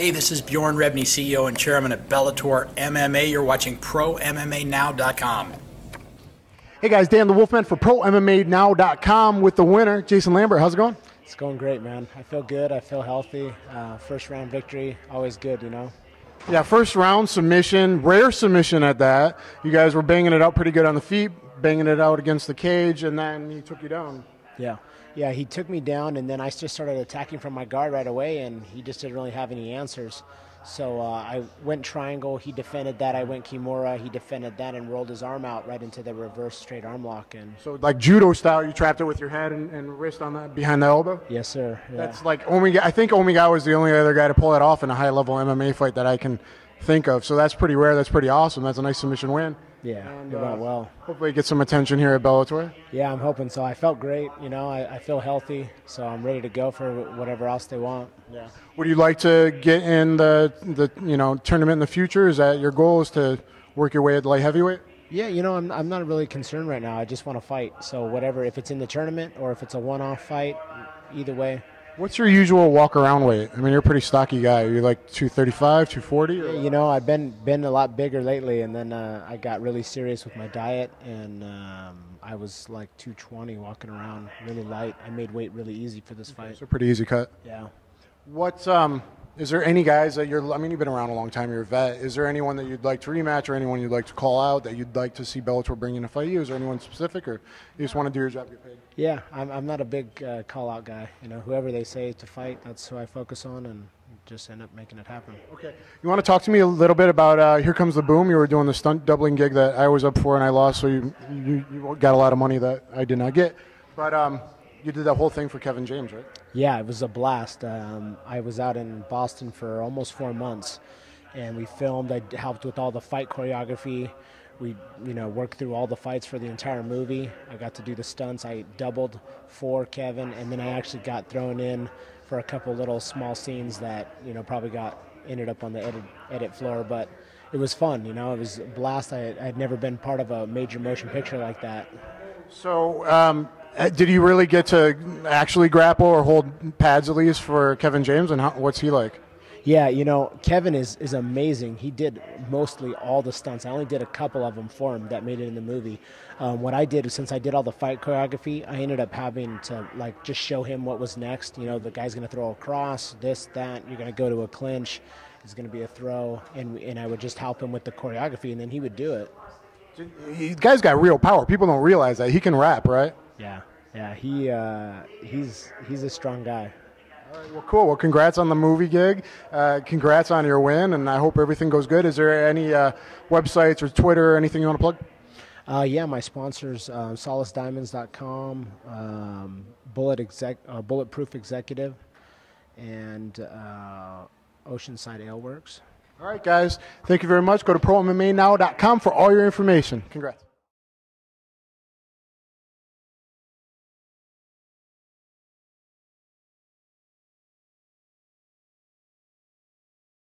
Hey, this is Bjorn Rebney, CEO and Chairman of Bellator MMA. You're watching ProMMANow.com. Hey guys, Dan the Wolfman for ProMMANow.com with the winner, Jason Lambert. How's it going? It's going great, man. I feel good. I feel healthy. Uh, first round victory, always good, you know. Yeah, first round submission, rare submission at that. You guys were banging it out pretty good on the feet, banging it out against the cage, and then he took you down. Yeah. Yeah, he took me down, and then I just started attacking from my guard right away, and he just didn't really have any answers. So uh, I went triangle. He defended that. I went kimura. He defended that and rolled his arm out right into the reverse straight arm lock. And so, like judo style, you trapped it with your head and, and wrist on that behind the elbow. Yes, sir. Yeah. That's like Omega. I think Omega was the only other guy to pull that off in a high level MMA fight that I can think of. So that's pretty rare. That's pretty awesome. That's a nice submission win. Yeah, and, it went uh, well. Hopefully, get some attention here at Bellator. Yeah, I'm hoping so. I felt great. You know, I, I, feel healthy, so I'm ready to go for whatever else they want. Yeah. Would you like to get in the the you know tournament in the future? Is that your goal? Is to work your way at light heavyweight? Yeah, you know, I'm, I'm not really concerned right now. I just want to fight. So whatever, if it's in the tournament or if it's a one-off fight, either way, What's your usual walk around weight? I mean, you're a pretty stocky guy. You're like 235, 240? Or? You know, I've been been a lot bigger lately, and then uh, I got really serious with my diet, and um, I was like 220 walking around, really light. I made weight really easy for this fight. It's a pretty easy cut. Yeah. What's um is there any guys that you're? I mean, you've been around a long time. You're a vet. Is there anyone that you'd like to rematch, or anyone you'd like to call out that you'd like to see Bellator bring in a fight you? Is there anyone specific, or you just want to do your job, get paid? Yeah, I'm. I'm not a big uh, call out guy. You know, whoever they say to fight, that's who I focus on, and just end up making it happen. Okay. You want to talk to me a little bit about uh, Here Comes the Boom? You were doing the stunt doubling gig that I was up for and I lost, so you, you, you got a lot of money that I did not get. But um, you did that whole thing for Kevin James, right? Yeah, it was a blast. Um, I was out in Boston for almost four months, and we filmed. I helped with all the fight choreography. We, you know, worked through all the fights for the entire movie. I got to do the stunts. I doubled for Kevin, and then I actually got thrown in for a couple little small scenes that you know probably got ended up on the edit, edit floor, but it was fun. You know, it was a blast. I had never been part of a major motion picture like that. So. Um did you really get to actually grapple or hold pads at least for Kevin James, and how, what's he like? Yeah, you know, Kevin is, is amazing. He did mostly all the stunts. I only did a couple of them for him that made it in the movie. Um, what I did, since I did all the fight choreography, I ended up having to like just show him what was next. You know, the guy's going to throw a cross, this, that. You're going to go to a clinch. It's going to be a throw, and and I would just help him with the choreography, and then he would do it. The guy's got real power. People don't realize that he can rap, right? Yeah, yeah, he uh, he's he's a strong guy. All right, well, cool. Well, congrats on the movie gig. Uh, congrats on your win, and I hope everything goes good. Is there any uh, websites or Twitter or anything you want to plug? Uh, yeah, my sponsors, uh, solacediamonds.com, um, Bullet exec, uh, Bulletproof Executive, and uh, Oceanside Ale Works. All right, guys. Thank you very much. Go to prommanow.com for all your information. Congrats.